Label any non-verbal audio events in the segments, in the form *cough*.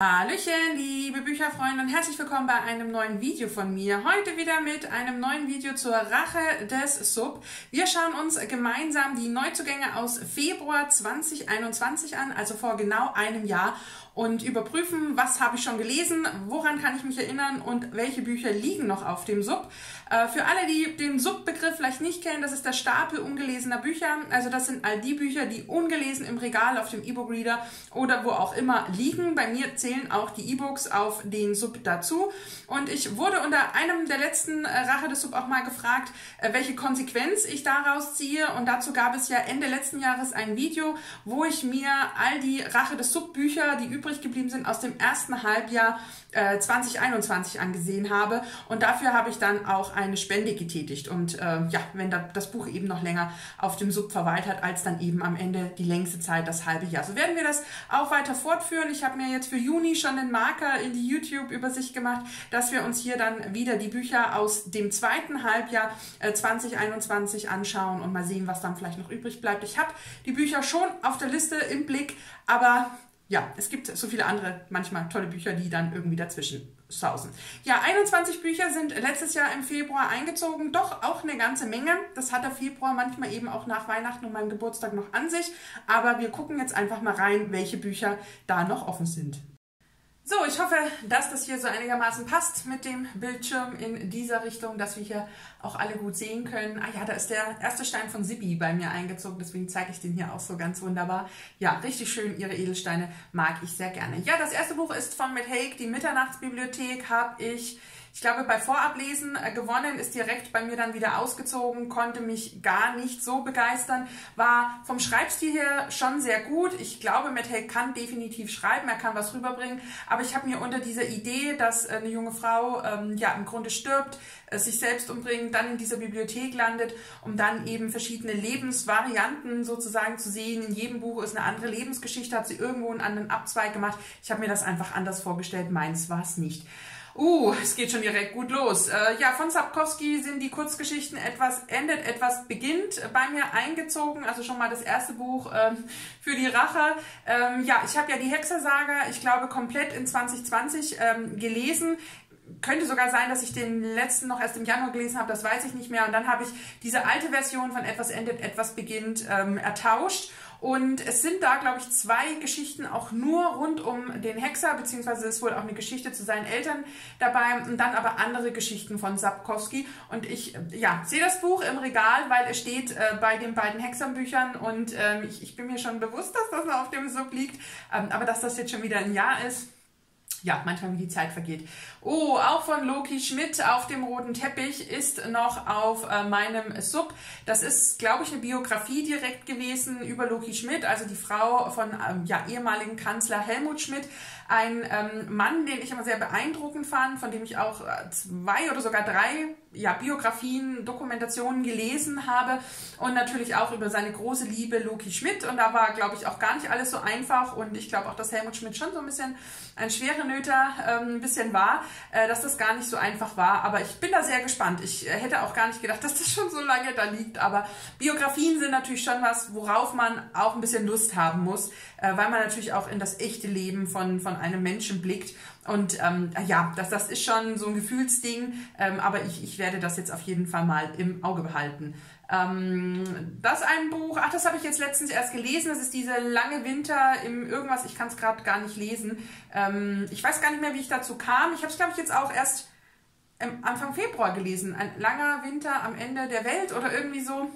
Hallöchen, liebe Bücherfreunde und herzlich willkommen bei einem neuen Video von mir. Heute wieder mit einem neuen Video zur Rache des Sub. Wir schauen uns gemeinsam die Neuzugänge aus Februar 2021 an, also vor genau einem Jahr und überprüfen, was habe ich schon gelesen, woran kann ich mich erinnern und welche Bücher liegen noch auf dem Sub. Äh, für alle, die den Sub-Begriff vielleicht nicht kennen, das ist der Stapel ungelesener Bücher. Also das sind all die Bücher, die ungelesen im Regal auf dem E-Book-Reader oder wo auch immer liegen. Bei mir zählen auch die E-Books auf den Sub dazu. Und ich wurde unter einem der letzten äh, Rache des Sub auch mal gefragt, äh, welche Konsequenz ich daraus ziehe. Und dazu gab es ja Ende letzten Jahres ein Video, wo ich mir all die Rache des Sub-Bücher, die übrigens übrig geblieben sind, aus dem ersten Halbjahr äh, 2021 angesehen habe. Und dafür habe ich dann auch eine Spende getätigt. Und äh, ja, wenn da, das Buch eben noch länger auf dem Sub verweilt hat, als dann eben am Ende die längste Zeit, das halbe Jahr. So werden wir das auch weiter fortführen. Ich habe mir jetzt für Juni schon den Marker in die YouTube-Übersicht gemacht, dass wir uns hier dann wieder die Bücher aus dem zweiten Halbjahr äh, 2021 anschauen und mal sehen, was dann vielleicht noch übrig bleibt. Ich habe die Bücher schon auf der Liste im Blick, aber ja, es gibt so viele andere, manchmal tolle Bücher, die dann irgendwie dazwischen sausen. Ja, 21 Bücher sind letztes Jahr im Februar eingezogen, doch auch eine ganze Menge. Das hat der Februar manchmal eben auch nach Weihnachten und meinem Geburtstag noch an sich. Aber wir gucken jetzt einfach mal rein, welche Bücher da noch offen sind. So, ich hoffe, dass das hier so einigermaßen passt mit dem Bildschirm in dieser Richtung, dass wir hier auch alle gut sehen können. Ah ja, da ist der erste Stein von Sibi bei mir eingezogen, deswegen zeige ich den hier auch so ganz wunderbar. Ja, richtig schön, ihre Edelsteine mag ich sehr gerne. Ja, das erste Buch ist von Matt Haig, die Mitternachtsbibliothek habe ich ich glaube, bei Vorablesen äh, gewonnen, ist direkt bei mir dann wieder ausgezogen, konnte mich gar nicht so begeistern, war vom Schreibstil her schon sehr gut. Ich glaube, Matt Haig kann definitiv schreiben, er kann was rüberbringen, aber ich habe mir unter dieser Idee, dass äh, eine junge Frau ähm, ja im Grunde stirbt, äh, sich selbst umbringt, dann in dieser Bibliothek landet, um dann eben verschiedene Lebensvarianten sozusagen zu sehen. In jedem Buch ist eine andere Lebensgeschichte, hat sie irgendwo einen anderen Abzweig gemacht. Ich habe mir das einfach anders vorgestellt, meins war es nicht. Uh, es geht schon direkt gut los. Äh, ja, von Sapkowski sind die Kurzgeschichten etwas endet, etwas beginnt bei mir eingezogen. Also schon mal das erste Buch ähm, für die Rache. Ähm, ja, ich habe ja die Hexersaga, ich glaube, komplett in 2020 ähm, gelesen könnte sogar sein, dass ich den letzten noch erst im Januar gelesen habe, das weiß ich nicht mehr. Und dann habe ich diese alte Version von Etwas endet, etwas beginnt ähm, ertauscht und es sind da, glaube ich, zwei Geschichten auch nur rund um den Hexer, beziehungsweise ist wohl auch eine Geschichte zu seinen Eltern dabei und dann aber andere Geschichten von Sapkowski. Und ich ja, sehe das Buch im Regal, weil es steht äh, bei den beiden Hexerbüchern und ähm, ich, ich, bin mir schon bewusst, dass das noch auf dem Sub liegt, ähm, aber dass das jetzt schon wieder ein Jahr ist ja, manchmal wie die Zeit vergeht. Oh, auch von Loki Schmidt auf dem roten Teppich ist noch auf äh, meinem Sub. Das ist, glaube ich, eine Biografie direkt gewesen über Loki Schmidt, also die Frau von ähm, ja, ehemaligen Kanzler Helmut Schmidt. Ein ähm, Mann, den ich immer sehr beeindruckend fand, von dem ich auch äh, zwei oder sogar drei ja, Biografien, Dokumentationen gelesen habe und natürlich auch über seine große Liebe Loki Schmidt. Und da war, glaube ich, auch gar nicht alles so einfach. Und ich glaube auch, dass Helmut Schmidt schon so ein bisschen ein schwere Nöter ähm, ein bisschen war, dass das gar nicht so einfach war. Aber ich bin da sehr gespannt. Ich äh, hätte auch gar nicht gedacht, *laughs* dass das schon so lange da liegt. Aber Biografien sind natürlich schon was, worauf man auch ein bisschen Lust haben muss, äh, weil man natürlich auch in das echte Leben von, von einem Menschen blickt. Und ähm, ja, das, das ist schon so ein Gefühlsding, ähm, aber ich, ich werde das jetzt auf jeden Fall mal im Auge behalten. Ähm, das ein Buch, ach, das habe ich jetzt letztens erst gelesen, das ist diese lange Winter im irgendwas, ich kann es gerade gar nicht lesen. Ähm, ich weiß gar nicht mehr, wie ich dazu kam. Ich habe es, glaube ich, jetzt auch erst Anfang Februar gelesen. Ein langer Winter am Ende der Welt oder irgendwie so.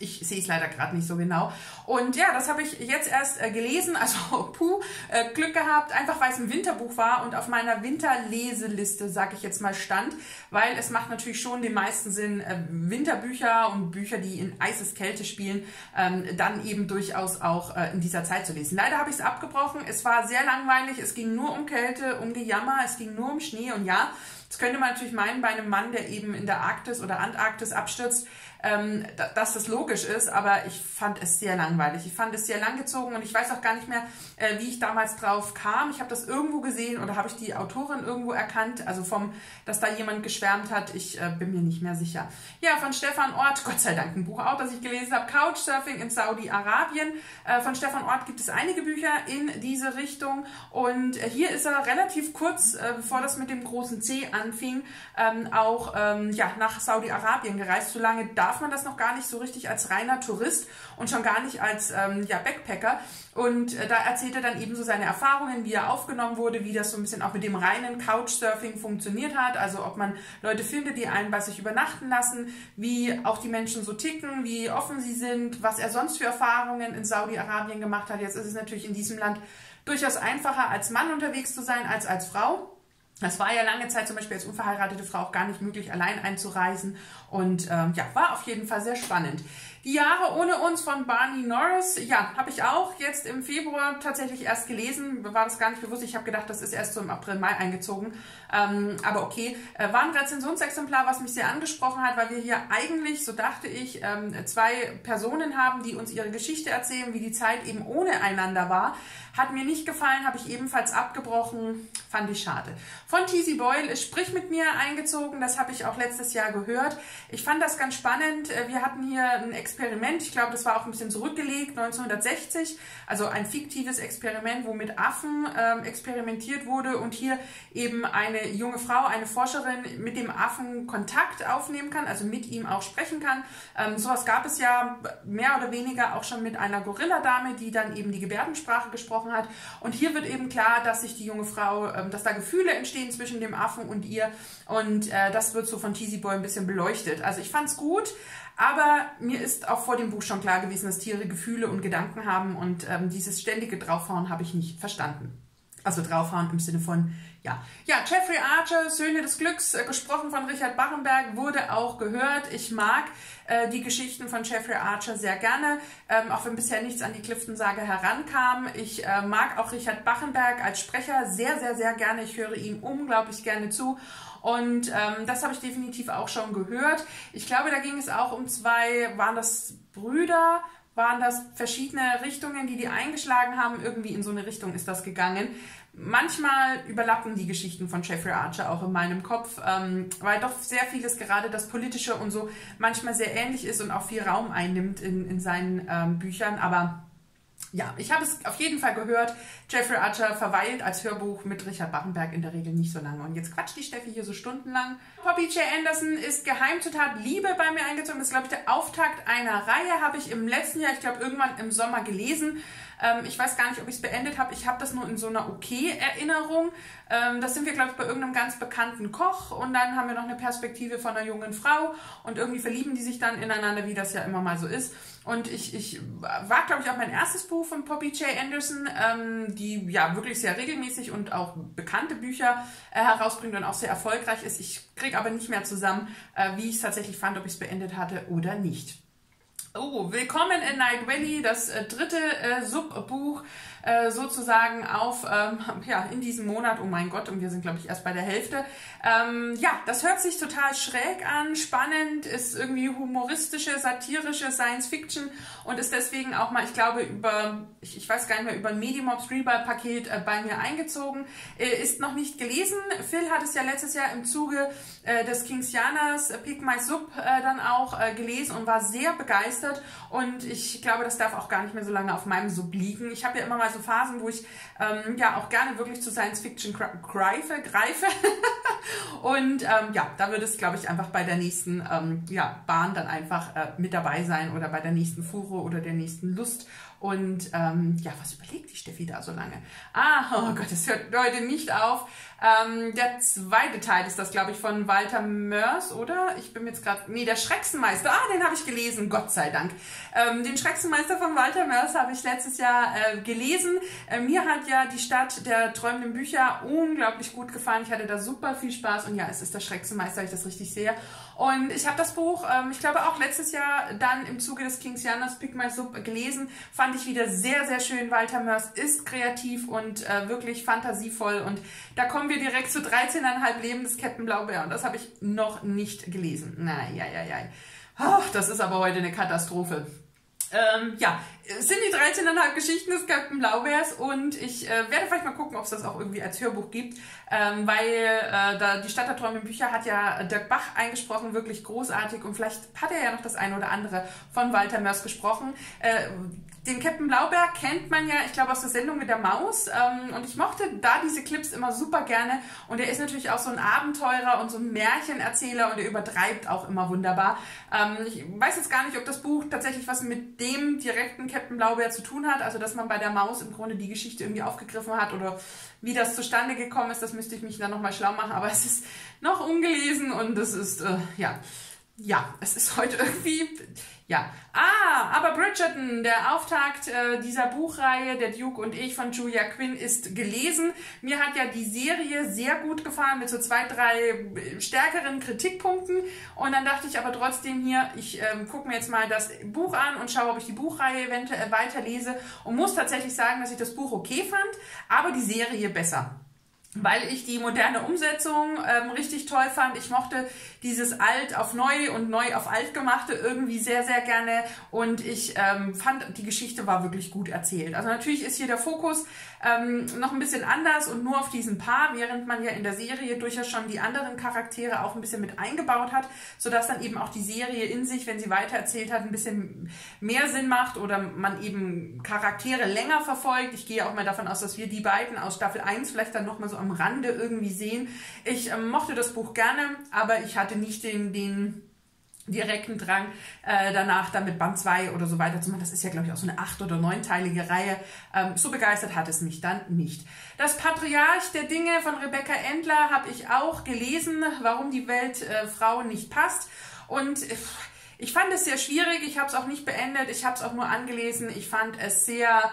Ich sehe es leider gerade nicht so genau. Und ja, das habe ich jetzt erst äh, gelesen, *laughs* also puh, äh, Glück gehabt, einfach weil es ein Winterbuch war und auf meiner Winterleseliste, sage ich jetzt mal, stand, weil es macht natürlich schon den meisten Sinn, äh, Winterbücher und Bücher, die in eises Kälte spielen, ähm, dann eben durchaus auch äh, in dieser Zeit zu lesen. Leider habe ich es abgebrochen, es war sehr langweilig, es ging nur um Kälte, um Gejammer, es ging nur um Schnee. Und ja, das könnte man natürlich meinen bei einem Mann, der eben in der Arktis oder Antarktis abstürzt, ähm, dass das logisch ist, aber ich fand es sehr langweilig. Ich fand es sehr langgezogen und ich weiß auch gar nicht mehr, äh, wie ich damals drauf kam. Ich habe das irgendwo gesehen oder habe ich die Autorin irgendwo erkannt, also vom, dass da jemand geschwärmt hat. Ich äh, bin mir nicht mehr sicher. Ja, von Stefan Ort, Gott sei Dank ein Buch auch, das ich gelesen habe, Couchsurfing in Saudi-Arabien. Äh, von Stefan Ort gibt es einige Bücher in diese Richtung und hier ist er relativ kurz, äh, bevor das mit dem großen C anfing, ähm, auch ähm, ja, nach Saudi-Arabien gereist. So lange darf man das noch gar nicht so richtig als reiner Tourist und schon gar nicht als ähm, ja, Backpacker. Und äh, da erzählt er dann eben so seine Erfahrungen, wie er aufgenommen wurde, wie das so ein bisschen auch mit dem reinen Couchsurfing funktioniert hat. Also ob man Leute findet, die einen bei sich übernachten lassen, wie auch die Menschen so ticken, wie offen sie sind, was er sonst für Erfahrungen in Saudi-Arabien gemacht hat. Jetzt ist es natürlich in diesem Land durchaus einfacher, als Mann unterwegs zu sein, als als Frau. Das war ja lange Zeit zum Beispiel als unverheiratete Frau auch gar nicht möglich, allein einzureisen. Und ähm, ja, war auf jeden Fall sehr spannend. Jahre ohne uns von Barney Norris, ja, habe ich auch jetzt im Februar tatsächlich erst gelesen. War das gar nicht bewusst. Ich habe gedacht, das ist erst so im April, Mai eingezogen. Ähm, aber okay, äh, war ein Rezensionsexemplar, was mich sehr angesprochen hat, weil wir hier eigentlich, so dachte ich, ähm, zwei Personen haben, die uns ihre Geschichte erzählen, wie die Zeit eben ohne einander war. Hat mir nicht gefallen, habe ich ebenfalls abgebrochen, fand ich schade. Von Teasy Boyle ist Sprich mit mir eingezogen, das habe ich auch letztes Jahr gehört. Ich fand das ganz spannend. Äh, wir hatten hier ein Experiment, ich glaube, das war auch ein bisschen zurückgelegt, 1960, also ein fiktives Experiment, wo mit Affen ähm, experimentiert wurde und hier eben eine junge Frau, eine Forscherin mit dem Affen Kontakt aufnehmen kann, also mit ihm auch sprechen kann. Ähm, sowas gab es ja mehr oder weniger auch schon mit einer Gorilladame, die dann eben die Gebärdensprache gesprochen gesprochen hat. Und hier wird eben klar, dass sich die junge Frau, ähm, dass da Gefühle entstehen zwischen dem Affen und ihr. Und äh, das wird so von Teasy Boy ein bisschen beleuchtet. Also ich fand es gut. Aber mir ist auch vor dem Buch schon klar gewesen, dass Tiere Gefühle und Gedanken haben und ähm, dieses ständige Draufhauen habe ich nicht verstanden. Also draufhauen im Sinne von, ja. Ja, Jeffrey Archer, Söhne des Glücks, äh, gesprochen von Richard Bachenberg, wurde auch gehört. Ich mag äh, die Geschichten von Jeffrey Archer sehr gerne, ähm, auch wenn bisher nichts an die Clifton-Sage herankam. Ich äh, mag auch Richard Bachenberg als Sprecher sehr, sehr, sehr gerne. Ich höre ihm unglaublich gerne zu. Und ähm, das habe ich definitiv auch schon gehört. Ich glaube, da ging es auch um zwei, waren das Brüder? Waren das verschiedene Richtungen, die die eingeschlagen haben? Irgendwie in so eine Richtung ist das gegangen manchmal überlappen die Geschichten von Jeffrey Archer auch in meinem Kopf, ähm, weil doch sehr vieles, gerade das Politische und so, manchmal sehr ähnlich ist und auch viel Raum einnimmt in, in seinen ähm, Büchern. Aber ja, ich habe es auf jeden Fall gehört. Jeffrey Archer verweilt als Hörbuch mit Richard Bachenberg in der Regel nicht so lange. Und jetzt quatscht die Steffi hier so stundenlang. Poppy J. Anderson ist Geheimzutat Liebe bei mir eingezogen. Das ist, glaube ich, der Auftakt einer Reihe. Habe ich im letzten Jahr, ich glaube, irgendwann im Sommer gelesen. Ähm, ich weiß gar nicht, ob ich es beendet habe. Ich habe das nur in so einer Okay-Erinnerung. Ähm, das sind wir, glaube ich, bei irgendeinem ganz bekannten Koch. Und dann haben wir noch eine Perspektive von einer jungen Frau. Und irgendwie verlieben die sich dann ineinander, wie das ja immer mal so ist. Und ich, ich war, glaube ich, auch mein erstes Buch von Poppy J. Anderson, ähm, die ja wirklich sehr regelmäßig und auch bekannte Bücher äh, herausbringt und auch sehr erfolgreich ist. Ich kriege aber nicht mehr zusammen, äh, wie ich es tatsächlich fand, ob ich es beendet hatte oder nicht. Oh, willkommen in Night Valley, das äh, dritte äh, Subbuch äh, sozusagen auf, ähm, *laughs* ja, in diesem Monat. Oh mein Gott, und wir sind, glaube ich, erst bei der Hälfte. Ähm, ja, das hört sich total schräg an, spannend, ist irgendwie humoristische, satirische Science Fiction und ist deswegen auch mal, ich glaube, über, ich, ich weiß gar nicht mehr, über ein Medimobs Rebuy-Paket äh, bei mir eingezogen. Äh, ist noch nicht gelesen. Phil hat es ja letztes Jahr im Zuge äh, des Kingsianers Pick My Sub dann auch gelesen und war sehr begeistert und ich glaube, das darf auch gar nicht mehr so lange auf meinem Sub liegen. Ich habe ja immer mal so Phasen, wo ich ähm, ja auch gerne wirklich zu Science Fiction greife, greife. *laughs* und ähm, ja, da wird es, glaube ich, einfach bei der nächsten ähm, ja, Bahn dann einfach äh, mit dabei sein oder bei der nächsten Fuhre oder der nächsten Lust. Und ähm, ja, was überlegt die Steffi da so lange? Ah, *laughs* oh Gott, es hört heute nicht auf. Ähm, der zweite Teil ist das, glaube ich, von Walter Mörs, oder? Ich bin jetzt gerade. Nee, der Schrecksenmeister. Ah, den habe ich gelesen, Gott sei Dank. Ähm, den Schrecksenmeister von Walter Mörs habe ich letztes Jahr äh, gelesen. Äh, mir hat ja die Stadt der träumenden Bücher unglaublich gut gefallen. Ich hatte da super viel Spaß und ja, es ist der Schrecksenmeister, ich das richtig sehe. Und ich habe das Buch, ähm, ich glaube auch letztes Jahr dann im Zuge des Kings Janas Pick My Sub gelesen. Fand ich wieder sehr, sehr schön. Walter Mörs ist kreativ und äh, wirklich fantasievoll und da kommen wir direkt zu 13,5 Leben des Captain Blaubeer und das habe ich noch nicht gelesen. Na, ja, ja, ja. Ach, das ist aber heute eine Katastrophe. Ähm, ja, es sind die 13,5 Geschichten des Captain Blaubeers und ich äh, werde vielleicht mal gucken, ob es das auch irgendwie als Hörbuch gibt, ähm, weil äh, da die Stadt der Träume Bücher hat ja Dirk Bach eingesprochen, wirklich großartig und vielleicht hat er ja noch das eine oder andere von Walter Mörs gesprochen. Äh, den Captain Blaubeer kennt man ja, ich glaube, aus der Sendung mit der Maus. Ähm, und ich mochte da diese Clips immer super gerne. Und er ist natürlich auch so ein Abenteurer und so ein Märchenerzähler und er übertreibt auch immer wunderbar. Ähm, ich weiß jetzt gar nicht, ob das Buch tatsächlich was mit dem direkten Captain Blaubeer zu tun hat. Also, dass man bei der Maus im Grunde die Geschichte irgendwie aufgegriffen hat oder wie das zustande gekommen ist, das müsste ich mich dann nochmal schlau machen. Aber es ist noch ungelesen und es ist, äh, ja, ja, es ist heute irgendwie, ja. Ah, aber Bridgerton, der Auftakt äh, dieser Buchreihe, der Duke und ich von Julia Quinn, ist gelesen. Mir hat ja die Serie sehr gut gefallen mit so zwei, drei äh, stärkeren Kritikpunkten. Und dann dachte ich aber trotzdem hier, ich ähm, gucke mir jetzt mal das Buch an und schaue, ob ich die Buchreihe eventuell weiterlese. Und muss tatsächlich sagen, dass ich das Buch okay fand, aber die Serie besser weil ich die moderne Umsetzung ähm, richtig toll fand. Ich mochte dieses Alt auf Neu und Neu auf Alt gemachte irgendwie sehr, sehr gerne und ich ähm, fand, die Geschichte war wirklich gut erzählt. Also natürlich ist hier der Fokus ähm, noch ein bisschen anders und nur auf diesen Paar, während man ja in der Serie durchaus schon die anderen Charaktere auch ein bisschen mit eingebaut hat, sodass dann eben auch die Serie in sich, wenn sie weitererzählt hat, ein bisschen mehr Sinn macht oder man eben Charaktere länger verfolgt. Ich gehe auch mal davon aus, dass wir die beiden aus Staffel 1 vielleicht dann nochmal so am Rande irgendwie sehen. Ich ähm, mochte das Buch gerne, aber ich hatte nicht den, den direkten Drang, äh, danach dann mit Band 2 oder so weiter zu machen. Das ist ja, glaube ich, auch so eine acht- oder neunteilige Reihe. Ähm, so begeistert hat es mich dann nicht. Das Patriarch der Dinge von Rebecca Endler habe ich auch gelesen, warum die Welt äh, Frauen nicht passt. Und äh, ich fand es sehr schwierig. Ich habe es auch nicht beendet. Ich habe es auch nur angelesen. Ich fand es sehr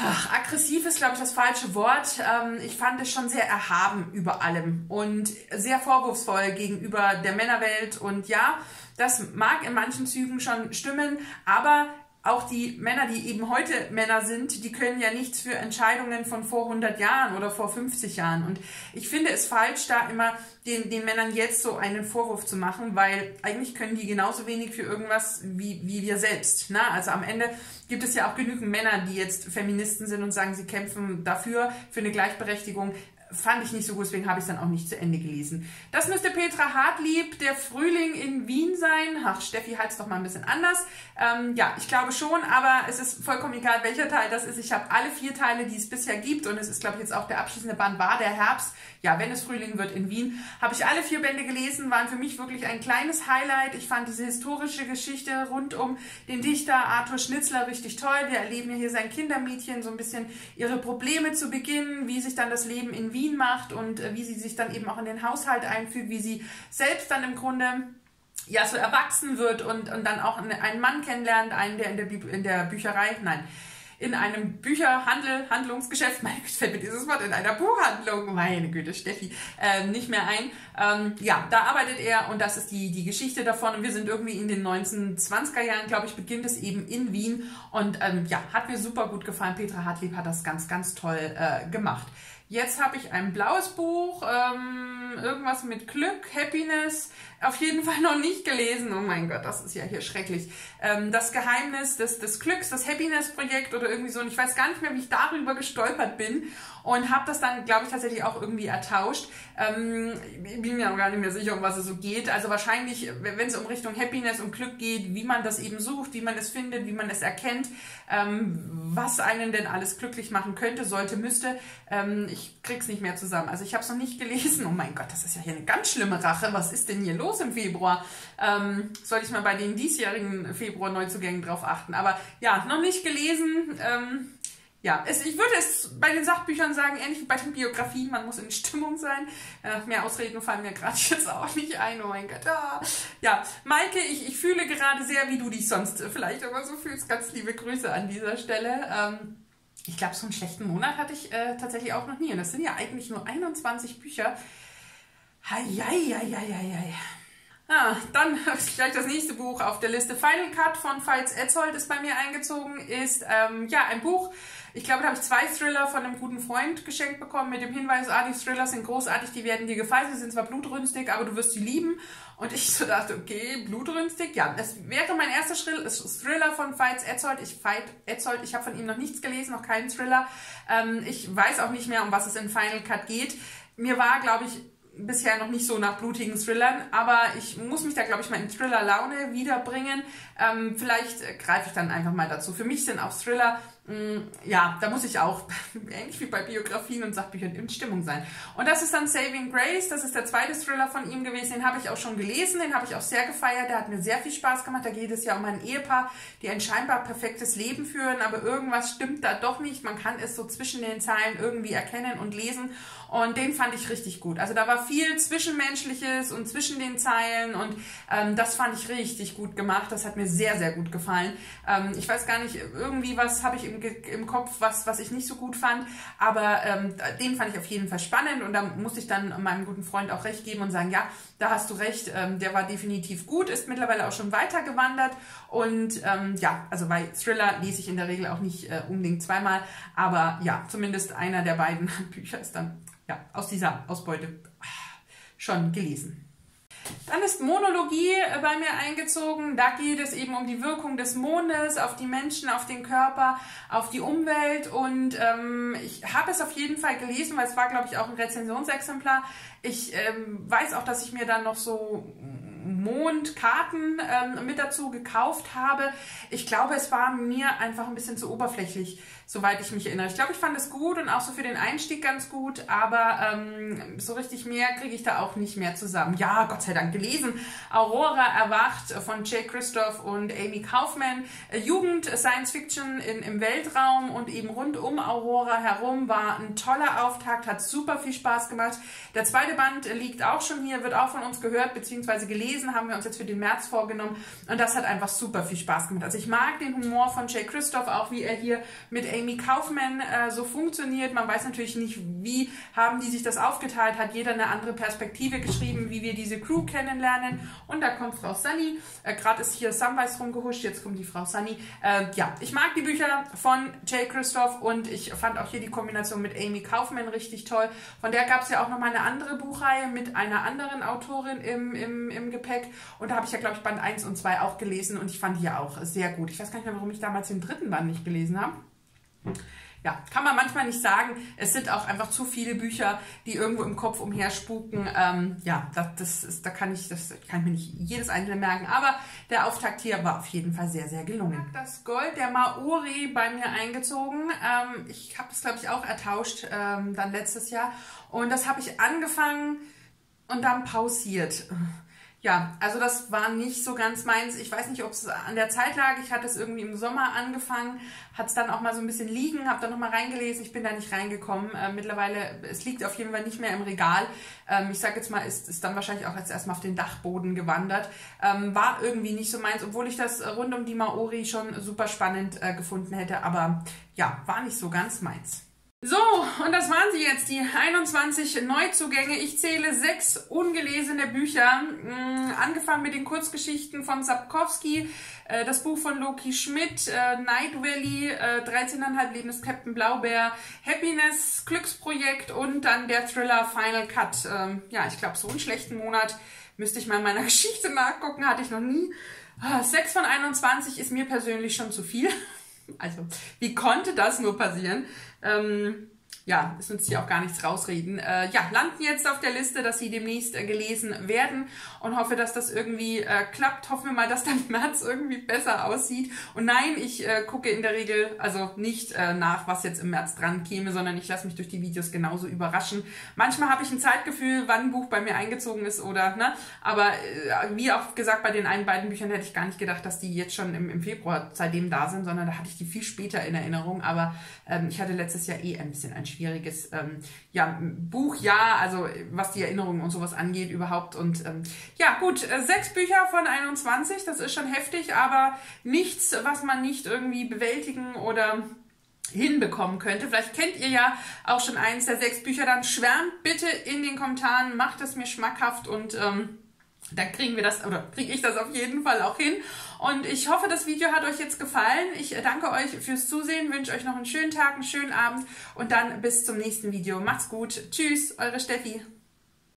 Ach, aggressiv ist, glaube ich, das falsche Wort. Ähm, ich fand es schon sehr erhaben über allem und sehr vorwurfsvoll gegenüber der Männerwelt. Und ja, das mag in manchen Zügen schon stimmen, aber auch die Männer, die eben heute Männer sind, die können ja nichts für Entscheidungen von vor 100 Jahren oder vor 50 Jahren. Und ich finde es falsch, da immer den, den Männern jetzt so einen Vorwurf zu machen, weil eigentlich können die genauso wenig für irgendwas wie, wie wir selbst. Na? Also am Ende gibt es ja auch genügend Männer, die jetzt Feministen sind und sagen, sie kämpfen dafür, für eine Gleichberechtigung fand ich nicht so gut, deswegen habe ich es dann auch nicht zu Ende gelesen. Das müsste Petra Hartlieb, der Frühling in Wien sein. Ach, Steffi, halt's doch mal ein bisschen anders. Ähm, ja, ich glaube schon, aber es ist vollkommen egal, welcher Teil das ist. Ich habe alle vier Teile, die es bisher gibt und es ist, glaube ich, jetzt auch der abschließende Band war der Herbst. Ja, wenn es Frühling wird in Wien, habe ich alle vier Bände gelesen, waren für mich wirklich ein kleines Highlight. Ich fand diese historische Geschichte rund um den Dichter Arthur Schnitzler richtig toll. Wir erleben ja hier sein Kindermädchen, so ein bisschen ihre Probleme zu Beginn, wie sich dann das Leben in Wien Wien macht und äh, wie sie sich dann eben auch in den Haushalt einfügt, wie sie selbst dann im Grunde ja so erwachsen wird und, und dann auch einen Mann kennenlernt, einen, der in der, Bü in der Bücherei, nein, in einem Bücherhandel, Handlungsgeschäft, *laughs* meine Güte, fällt mir dieses Wort, in einer Buchhandlung, meine Güte, Steffi, äh, nicht mehr ein. Ähm, ja, da arbeitet er und das ist die, die Geschichte davon und wir sind irgendwie in den 1920er Jahren, glaube ich, beginnt es eben in Wien und ähm, ja, hat mir super gut gefallen. Petra Hartlieb hat das ganz, ganz toll äh, gemacht. Jetzt habe ich ein blaues Buch, ähm, irgendwas mit Glück, Happiness, auf jeden Fall noch nicht gelesen. Oh mein Gott, das ist ja hier schrecklich. Ähm, das Geheimnis des, des Glücks, das Happiness-Projekt oder irgendwie so. Und ich weiß gar nicht mehr, wie ich darüber gestolpert bin und habe das dann, glaube ich, tatsächlich auch irgendwie ertauscht. Ähm, ich bin mir auch gar nicht mehr sicher, um was es so geht. Also wahrscheinlich, wenn es um Richtung Happiness und Glück geht, wie man das eben sucht, wie man es findet, wie man es erkennt, ähm, was einen denn alles glücklich machen könnte, sollte, müsste. Ähm, ich krieg's nicht mehr zusammen. Also ich habe es noch nicht gelesen. Oh mein Gott, das ist ja hier eine ganz schlimme Rache. Was ist denn hier los im Februar? Ähm, soll ich mal bei den diesjährigen Februar-Neuzugängen drauf achten. Aber ja, noch nicht gelesen. Ähm, ja, es, ich würde es bei den Sachbüchern sagen, ähnlich wie bei den Biografien, man muss in Stimmung sein. Äh, mehr Ausreden fallen mir gerade *laughs* jetzt auch nicht ein. Oh mein Gott. Ah. Ja, Maike, ich, ich fühle gerade sehr, wie du dich sonst vielleicht immer so fühlst. Ganz liebe Grüße an dieser Stelle. Ähm, ich glaube, so einen schlechten Monat hatte ich äh, tatsächlich auch noch nie. Und das sind ja eigentlich nur 21 Bücher. Hei, hei, hei, hei, hei. Ah, dann *laughs* gleich das nächste Buch auf der Liste. Final Cut von Veits Etzold ist bei mir eingezogen. Ist ähm, ja ein Buch. Ich glaube, da habe ich zwei Thriller von einem guten Freund geschenkt bekommen mit dem Hinweis, ah, die Thriller sind großartig, die werden dir gefallen. Sie sind zwar blutrünstig, aber du wirst sie lieben. Und ich *laughs* so dachte, okay, blutrünstig. Ja, es wäre mein erster Thriller von Veits Etzold. Ich, Veit Etzold, ich habe von ihm noch nichts gelesen, noch keinen Thriller. Ähm, ich weiß auch nicht mehr, um was es in Final Cut geht. Mir war, glaube ich, bisher noch nicht so nach blutigen Thrillern, aber ich muss mich da, glaube ich, mal in Thriller-Laune wiederbringen. Ähm, vielleicht greife ich dann einfach mal dazu. Für mich sind auch Thriller ja, da muss ich auch, *laughs* ähnlich wie bei Biografien und Sachbüchern, in Stimmung sein. Und das ist dann Saving Grace, das ist der zweite Thriller von ihm gewesen, den habe ich auch schon gelesen, den habe ich auch sehr gefeiert, der hat mir sehr viel Spaß gemacht. Da geht es ja um ein Ehepaar, die ein scheinbar perfektes Leben führen, aber irgendwas stimmt da doch nicht. Man kann es so zwischen den Zeilen irgendwie erkennen und lesen und den fand ich richtig gut. Also da war viel Zwischenmenschliches und zwischen den Zeilen und ähm, das fand ich richtig gut gemacht. Das hat mir sehr, sehr gut gefallen. Ähm, ich weiß gar nicht, irgendwie was habe ich im im, Kopf, was, was ich nicht so gut fand. Aber ähm, den fand ich auf jeden Fall spannend und da musste ich dann meinem guten Freund auch recht geben und sagen, ja, da hast du recht, ähm, der war definitiv gut, ist mittlerweile auch schon weitergewandert und ähm, ja, also bei Thriller lese ich in der Regel auch nicht äh, unbedingt zweimal, aber ja, zumindest einer der beiden *laughs* Bücher ist dann ja aus dieser Ausbeute ah, schon gelesen. Dann ist Monologie äh, bei mir eingezogen. Da geht es eben um die Wirkung des Mondes auf die Menschen, auf den Körper, auf die Umwelt. Und ähm, ich habe es auf jeden Fall gelesen, weil es war, glaube ich, auch ein Rezensionsexemplar. Ich ähm, weiß auch, dass ich mir dann noch so Mondkarten ähm, mit dazu gekauft habe. Ich glaube, es war mir einfach ein bisschen zu oberflächlich soweit ich mich erinnere. Ich glaube, ich fand es gut und auch so für den Einstieg ganz gut, aber ähm, so richtig mehr kriege ich da auch nicht mehr zusammen. Ja, Gott sei Dank gelesen. Aurora erwacht von Jay Christoph und Amy Kaufman. Äh, Jugend, Science Fiction in, im Weltraum und eben rund um Aurora herum war ein toller Auftakt, hat super viel Spaß gemacht. Der zweite Band liegt auch schon hier, wird auch von uns gehört bzw. gelesen, haben wir uns jetzt für den März vorgenommen und das hat einfach super viel Spaß gemacht. Also ich mag den Humor von Jay Christoph, auch wie er hier mit Amy Kaufman äh, so funktioniert. Man weiß natürlich nicht, wie haben die sich das aufgeteilt. Hat jeder eine andere Perspektive geschrieben, wie wir diese Crew kennenlernen. Und da kommt Frau Sunny. Äh, Gerade ist hier Samwise rumgehuscht, jetzt kommt die Frau Sunny. Äh, ja, ich mag die Bücher von Jay Christoph und ich fand auch hier die Kombination mit Amy Kaufman richtig toll. Von der gab es ja auch noch mal eine andere Buchreihe mit einer anderen Autorin im, im, im Gepäck. Und da habe ich ja, glaube ich, Band 1 und 2 auch gelesen und ich fand die auch sehr gut. Ich weiß gar nicht mehr, warum ich damals den dritten Band nicht gelesen habe ja, kann man manchmal nicht sagen. Es sind auch einfach zu viele Bücher, die irgendwo im Kopf umherspuken. Ähm, ja, das, das ist, da kann ich, das kann ich mir nicht jedes einzelne merken. Aber der Auftakt hier war auf jeden Fall sehr, sehr gelungen. Das Gold der Maori bei mir eingezogen. Ähm, ich habe das, glaube ich, auch ertauscht ähm, dann letztes Jahr. Und das habe ich angefangen und dann pausiert. Ja, also das war nicht so ganz meins. Ich weiß nicht, ob es an der Zeit lag. Ich hatte es irgendwie im Sommer angefangen, hat es dann auch mal so ein bisschen liegen, habe dann nochmal reingelesen. Ich bin da nicht reingekommen. Äh, mittlerweile, es liegt auf jeden Fall nicht mehr im Regal. Ähm, ich sage jetzt mal, ist, ist dann wahrscheinlich auch jetzt erstmal auf den Dachboden gewandert. Ähm, war irgendwie nicht so meins, obwohl ich das rund um die Maori schon super spannend äh, gefunden hätte. Aber ja, war nicht so ganz meins. So, und das waren sie jetzt, die 21 Neuzugänge. Ich zähle sechs ungelesene Bücher. Mm, angefangen mit den Kurzgeschichten von Sapkowski, äh, das Buch von Loki Schmidt, äh, Night Valley, äh, 13,5 Leben des Captain Blaubeer, Happiness, Glücksprojekt und dann der Thriller Final Cut. Ähm, ja, ich glaube, so einen schlechten Monat müsste ich mal in meiner *laughs* Geschichte nachgucken, hatte ich noch nie. 6 ah, von 21 ist mir persönlich schon zu viel. Also, wie konnte das nur passieren? Ähm, ja, es nützt hier auch gar nichts rausreden. Äh, ja, landen jetzt auf der Liste, dass sie demnächst äh, gelesen werden und hoffe, dass das irgendwie äh, klappt. Hoffen wir mal, dass der *laughs* März irgendwie besser aussieht. Und nein, ich äh, gucke in der Regel also nicht äh, nach, was jetzt im März dran käme, sondern ich lasse mich durch die Videos genauso überraschen. Manchmal habe ich ein Zeitgefühl, wann ein Buch bei mir eingezogen ist oder, ne, aber äh, wie auch gesagt, bei den einen beiden Büchern hätte ich gar nicht gedacht, dass die jetzt schon im, im Februar seitdem da sind, sondern da hatte ich die viel später in Erinnerung. Aber ähm, ich hatte letztes Jahr eh ein bisschen ein schwieriges ähm, ja, Buchjahr, also was die Erinnerungen und sowas angeht überhaupt. Und ähm, ja, gut, äh, sechs Bücher von 21, das ist schon heftig, aber nichts, was man nicht irgendwie bewältigen oder hinbekommen könnte. Vielleicht kennt ihr ja auch schon eins der sechs Bücher, dann schwärmt bitte in den Kommentaren, macht es mir schmackhaft und ähm, dann kriegen wir das oder kriege ich das auf jeden Fall auch hin. Und ich hoffe, das Video hat euch jetzt gefallen. Ich danke euch fürs Zusehen, wünsche euch noch einen schönen Tag, einen schönen Abend und dann bis zum nächsten Video. Macht's gut. Tschüss, eure Steffi.